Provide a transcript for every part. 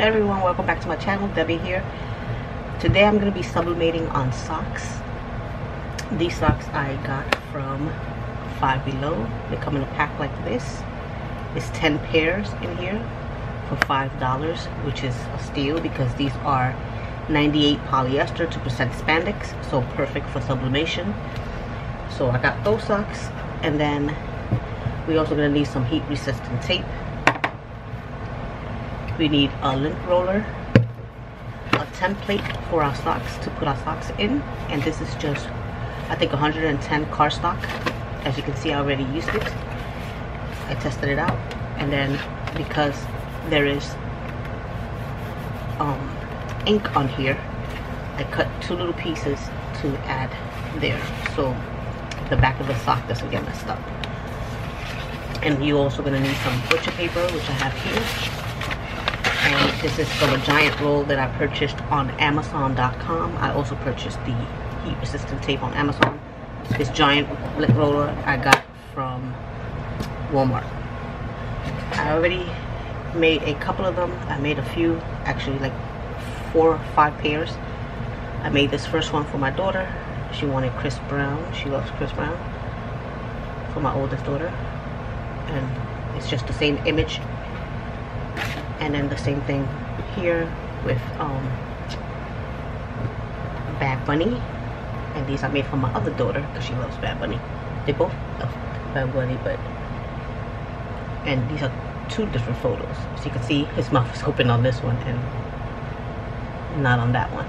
Everyone, welcome back to my channel, Debbie here. Today I'm going to be sublimating on socks. These socks I got from Five Below. They come in a pack like this. It's 10 pairs in here for $5, which is a steal because these are 98 polyester, 2% spandex, so perfect for sublimation. So I got those socks and then we also going to need some heat resistant tape we need a lint roller, a template for our socks to put our socks in. And this is just, I think 110 cardstock. As you can see, I already used it. I tested it out. And then because there is um, ink on here, I cut two little pieces to add there. So the back of the sock doesn't get messed up. And you're also going to need some butcher paper, which I have here and this is from a giant roll that I purchased on Amazon.com. I also purchased the heat resistant tape on Amazon. This giant roller I got from Walmart. I already made a couple of them. I made a few, actually like four or five pairs. I made this first one for my daughter. She wanted Chris Brown. She loves Chris Brown. For my oldest daughter. And it's just the same image and then the same thing here with um, Bad Bunny. And these are made for my other daughter because she loves Bad Bunny. They both love Bad Bunny but and these are two different photos. So you can see his mouth is open on this one and not on that one.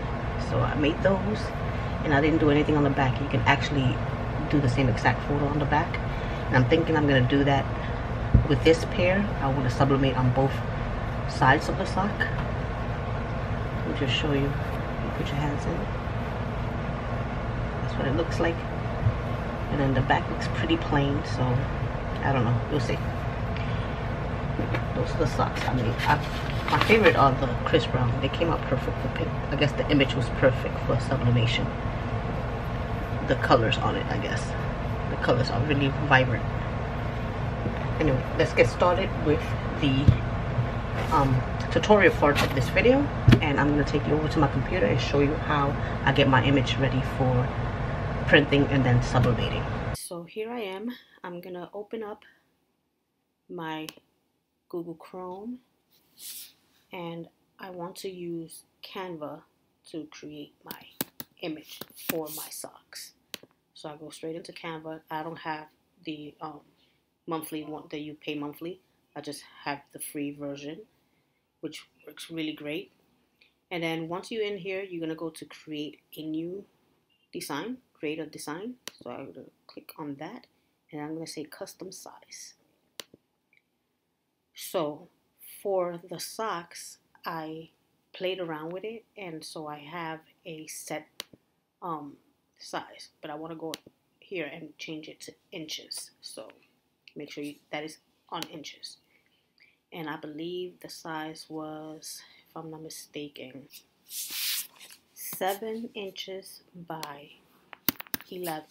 So I made those and I didn't do anything on the back. You can actually do the same exact photo on the back. And I'm thinking I'm gonna do that with this pair. I want to sublimate on both sides of the sock. Let me just show you. you put your hands in. That's what it looks like. And then the back looks pretty plain, so I don't know. You'll see. Those are the socks I made. I, my favorite are the Chris Brown. They came out perfect for pink. I guess the image was perfect for sublimation. The colors on it, I guess. The colors are really vibrant. Anyway, let's get started with the um, tutorial part of this video and I'm going to take you over to my computer and show you how I get my image ready for printing and then sublimating. So here I am. I'm going to open up my Google Chrome and I want to use Canva to create my image for my socks. So I go straight into Canva. I don't have the um, monthly one that you pay monthly. I just have the free version which works really great. And then once you're in here, you're going to go to create a new design, create a design. So I'm to click on that and I'm to say custom size. So for the socks, I played around with it and so I have a set um, size, but I want to go here and change it to inches. So make sure you, that is on inches and I believe the size was, if I'm not mistaken, 7 inches by 11.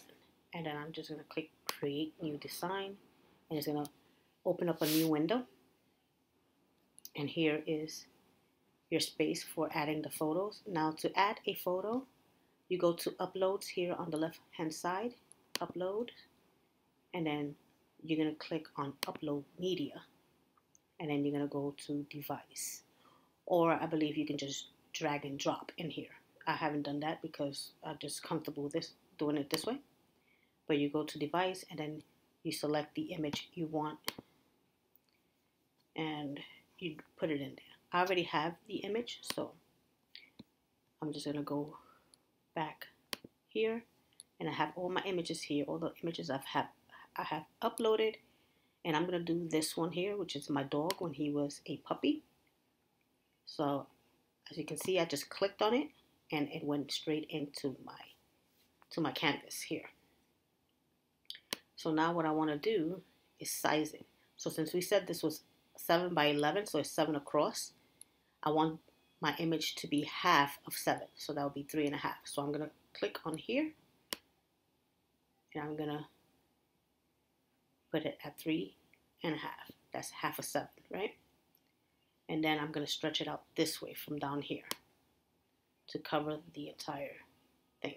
And then I'm just going to click Create New Design, and it's going to open up a new window. And here is your space for adding the photos. Now to add a photo, you go to Uploads here on the left hand side, Upload, and then you're going to click on Upload Media and then you're going to go to device. Or I believe you can just drag and drop in here. I haven't done that because I'm just comfortable with this doing it this way. But you go to device and then you select the image you want and you put it in there. I already have the image, so I'm just gonna go back here and I have all my images here, all the images I've have I have uploaded and I'm going to do this one here, which is my dog when he was a puppy. So as you can see, I just clicked on it and it went straight into my, to my canvas here. So now what I want to do is size it. So since we said this was 7 by 11, so it's 7 across, I want my image to be half of 7. So that would be 3 and a half. So I'm going to click on here and I'm going to put it at three and a half. That's half a seven, right? and then I'm going to stretch it out this way from down here to cover the entire thing.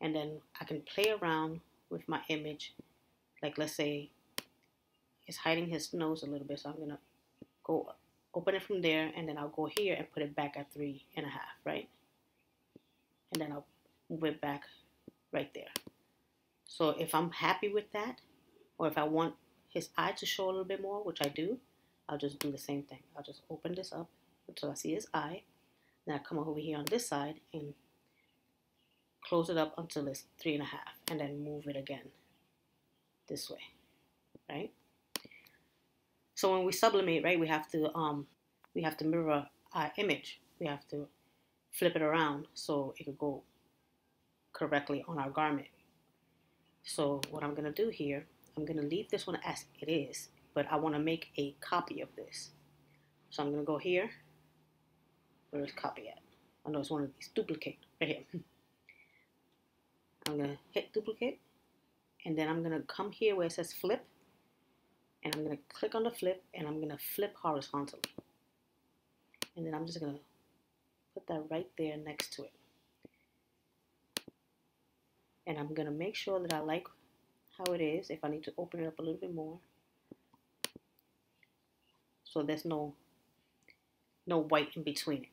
And then I can play around with my image. Like let's say it's hiding his nose a little bit. So I'm going to go open it from there and then I'll go here and put it back at three and a half, right? And then I'll move it back right there. So if I'm happy with that, or if I want his eye to show a little bit more, which I do, I'll just do the same thing. I'll just open this up until I see his eye. Then I come over here on this side and close it up until it's three and a half and then move it again this way, right? So when we sublimate, right, we have to um, we have to mirror our image. We have to flip it around so it could go correctly on our garment. So what I'm gonna do here, I'm gonna leave this one as it is, but I wanna make a copy of this. So I'm gonna go here. Where is copy at? I know it's one of these duplicate right here. I'm gonna hit duplicate and then I'm gonna come here where it says flip and I'm gonna click on the flip and I'm gonna flip horizontally and then I'm just gonna put that right there next to it and I'm gonna make sure that I like how it is if I need to open it up a little bit more. So there's no no white in between. It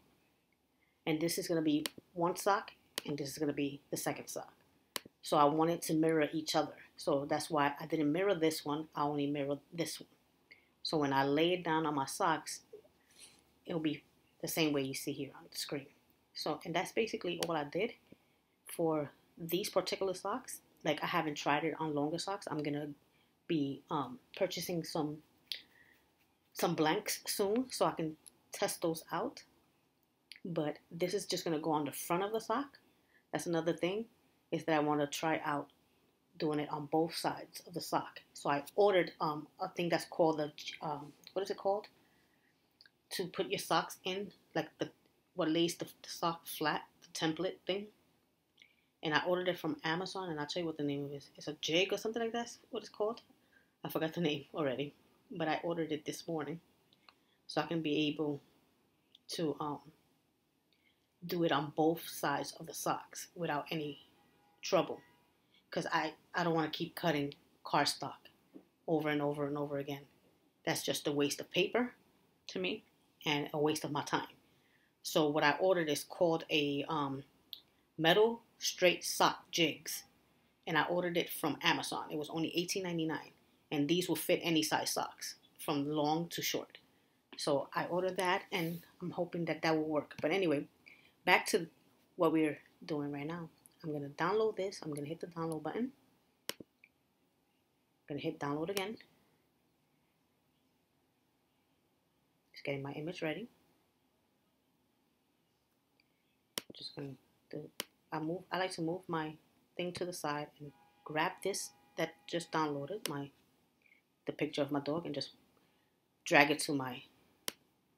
and this is gonna be one sock and this is gonna be the second sock. So I wanted to mirror each other. So that's why I didn't mirror this one I only mirrored this one. So when I lay it down on my socks it'll be the same way you see here on the screen. So and that's basically all I did for these particular socks, like I haven't tried it on longer socks. I'm gonna be um, purchasing some some blanks soon so I can test those out. But this is just gonna go on the front of the sock. That's another thing is that I want to try out doing it on both sides of the sock. So I ordered um, a thing that's called the um, what is it called? To put your socks in, like the what lays the, the sock flat, the template thing and I ordered it from Amazon, and I'll tell you what the name of it is. It's a jig or something like that. What it's called? I forgot the name already, but I ordered it this morning, so I can be able to um, do it on both sides of the socks without any trouble, because I I don't want to keep cutting cardstock over and over and over again. That's just a waste of paper to me and a waste of my time. So what I ordered is called a um, metal straight sock jigs. And I ordered it from Amazon. It was only $18.99. And these will fit any size socks from long to short. So I ordered that and I'm hoping that that will work. But anyway, back to what we're doing right now. I'm going to download this. I'm going to hit the download button. I'm to hit download again. Just getting my image ready. Just to do I move I like to move my thing to the side and grab this that just downloaded my the picture of my dog and just drag it to my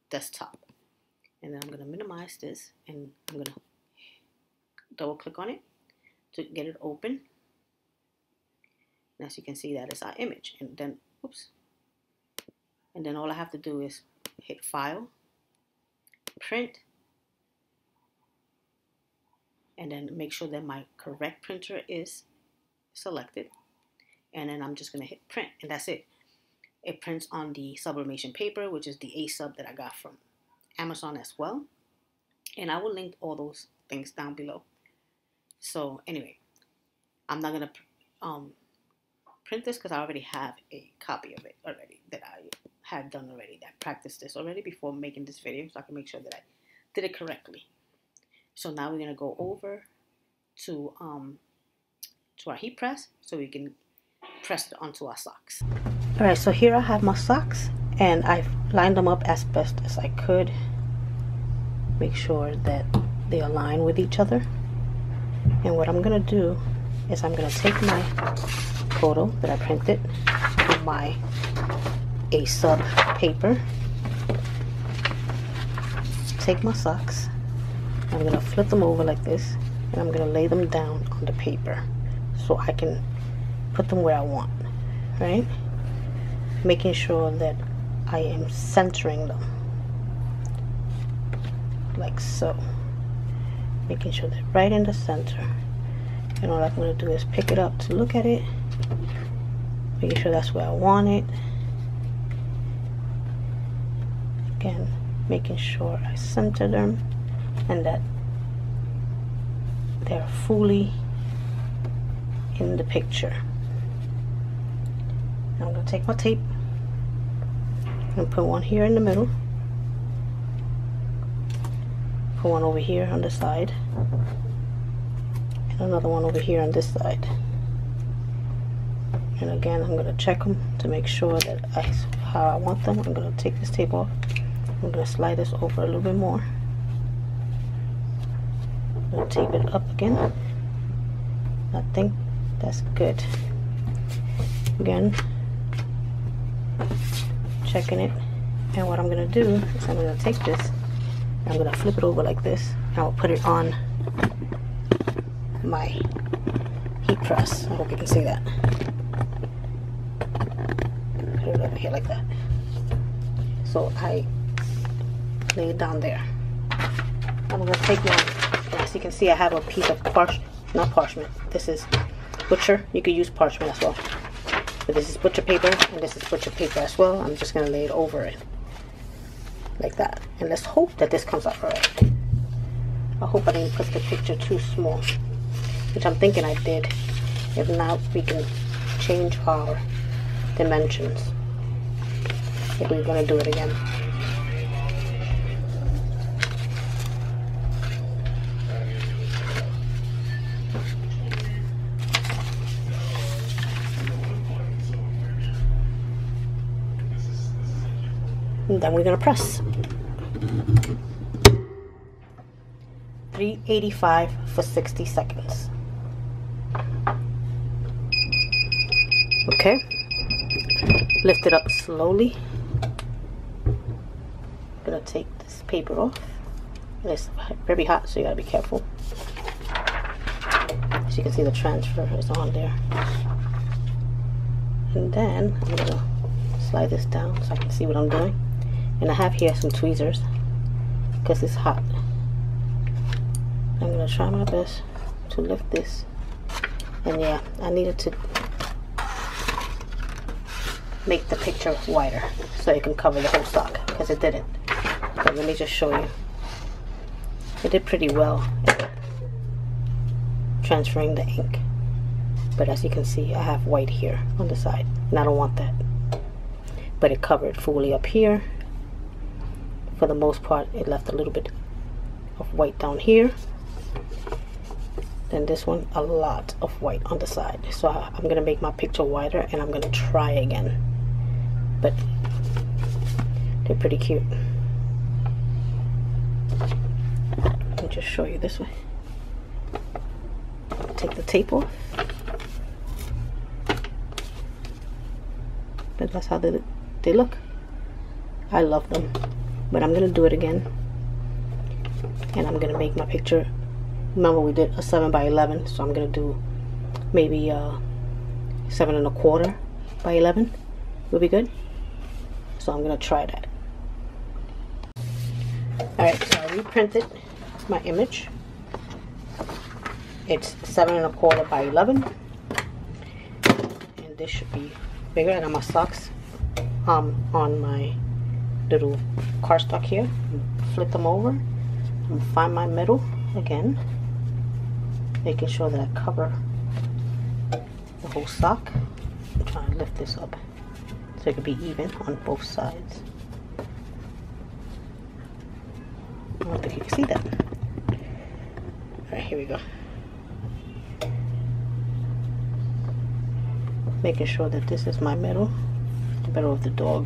desktop. And then I'm gonna minimize this and I'm gonna double click on it to get it open. And as you can see that is our image. And then oops. And then all I have to do is hit file print and then make sure that my correct printer is selected and then I'm just going to hit print and that's it. It prints on the sublimation paper which is the A-sub that I got from Amazon as well and I will link all those things down below. So anyway, I'm not going to um, print this because I already have a copy of it already that I had done already. I practiced this already before making this video so I can make sure that I did it correctly. So now we're going to go over to, um, to our heat press so we can press it onto our socks. Alright, so here I have my socks and I've lined them up as best as I could. Make sure that they align with each other. And what I'm to do is I'm to take my photo that I printed with my A-sub paper. Take my socks I'm going to flip them over like this and I'm going to lay them down on the paper so I can put them where I want, right? Making sure that I am centering them like so. Making sure they're right in the center. And all I'm going to do is pick it up to look at it. Making sure that's where I want it. Again making sure I center them and that they're fully in the picture. I'm going to take my tape and put one here in the middle. Put one over here on the side. And another one over here on this side. And again I'm going to check them to make sure that I how I want them. I'm going to take this tape off. I'm going to slide this over a little bit more To tape it up again I think that's good again checking it and what I'm going to do is I'm to take this I'm gonna flip it over like this and I'll put it on my heat press. I hope you can see that. Put it over here like that. So I lay it down there. I'm gonna take one. As you can see, I have a piece of parchment, not parchment. This is butcher. You could use parchment as well. But this is butcher paper, and this is butcher paper as well. I'm just gonna lay it over it like that and let's hope that this comes out right I hope I didn't put the picture too small which I'm thinking I did if not we can change our dimensions if we're gonna do it again and then we're gonna press. 385 for 60 seconds. Okay. Lift it up slowly. I'm gonna take this paper off. It's very hot so you gotta be careful. As you can see the transfer is on there. And then I'm gonna slide this down so I can see what I'm doing and I have here some tweezers because it's hot. I'm gonna try my best to lift this. And yeah I needed to make the picture wider so it can cover the whole sock because it didn't. But let me just show you. It did pretty well transferring the ink. But as you can see I have white here on the side and I don't want that. But it covered fully up here for the most part it left a little bit of white down here. Then this one a lot of white on the side. So I'm gonna make my picture wider and I'm gonna try again. But they're pretty cute. Let me just show you this way. Take the tape off. But that's how they, they look. I love them but I'm gonna do it again. And I'm gonna make my picture. Remember we did a 7 by 11 so I'm gonna do maybe uh, 7 and a quarter by 11 will be good? So I'm gonna try that. Alright so I reprinted my image. It's 7 and a quarter by 11 and this should be bigger and my socks um, on my little cardstock here. Flip them over and find my middle again. Making sure that I cover the whole sock. I'm trying to lift this up so it can be even on both sides. I don't think you can see that. Alright here we go. Making sure that this is my middle the middle of the dog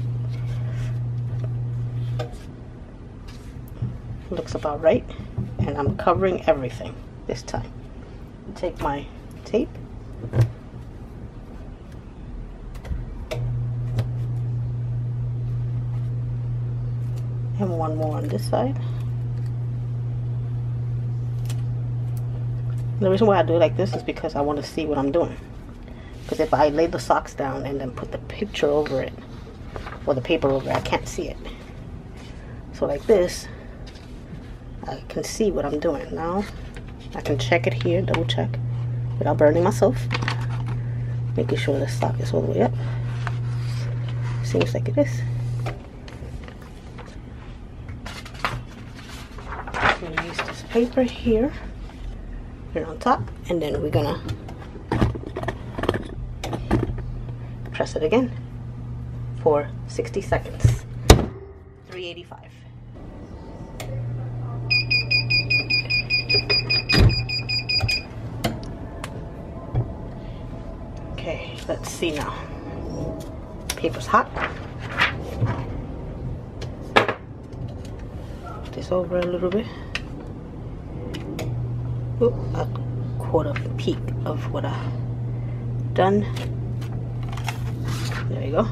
about right and I'm covering everything this time. Take my tape. And one more on this side. The reason why I do it like this is because I want to see what I'm doing. Because if I lay the socks down and then put the picture over it or the paper over it, I can't see it. So like this I can see what I'm doing now. I can check it here double check without burning myself. Making sure the stock is all the way up. Seems like it is. I'm gonna use this paper here. Put it on top and then we're gonna press it again for 60 seconds. 385 see now. Paper's hot. Put this over a little bit. Oop, a quarter peak of what I've done. There you go.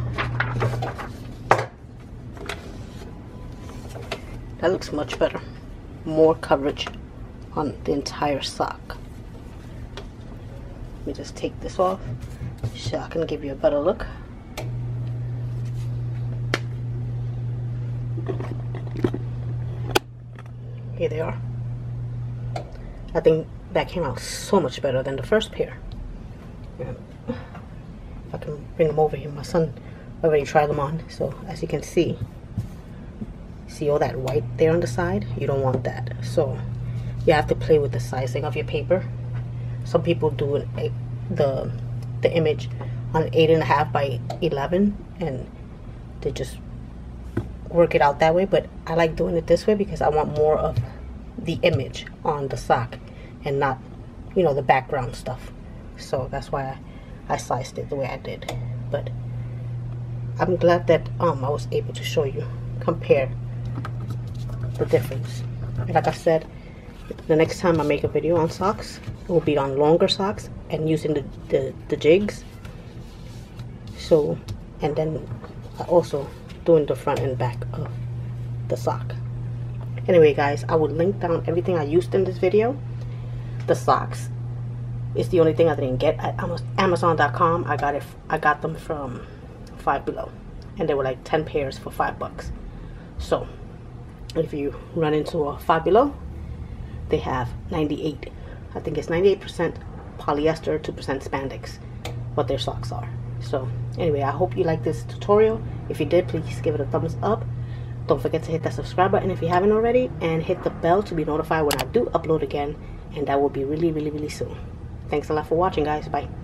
That looks much better. More coverage on the entire sock. Let me just take this off so I can give you a better look. Here they are. I think that came out so much better than the first pair. If I can bring them over here. My son already tried them on. So as you can see see all that white there on the side? You don't want that. So you have to play with the sizing of your paper. Some people do a, the the image on eight and a half by 11 and they just work it out that way. But I like doing it this way because I want more of the image on the sock and not you know the background stuff. So that's why I, I sized it the way I did. But I'm glad that um I was able to show you compare the difference. Like I said the next time I make a video on socks it will be on longer socks and using the, the, the jigs. So and then also doing the front and back of the sock. Anyway guys I will link down everything I used in this video. The socks is the only thing I didn't get at Amazon.com I got it I got them from Five Below and they were like 10 pairs for five bucks. So if you run into a Five Below they have 98 I think it's 98% polyester 2% spandex what their socks are. So anyway I hope you like this tutorial. If you did please give it a thumbs up. Don't forget to hit that subscribe button if you haven't already and hit the bell to be notified when I do upload again and that will be really really really soon. Thanks a lot for watching guys. Bye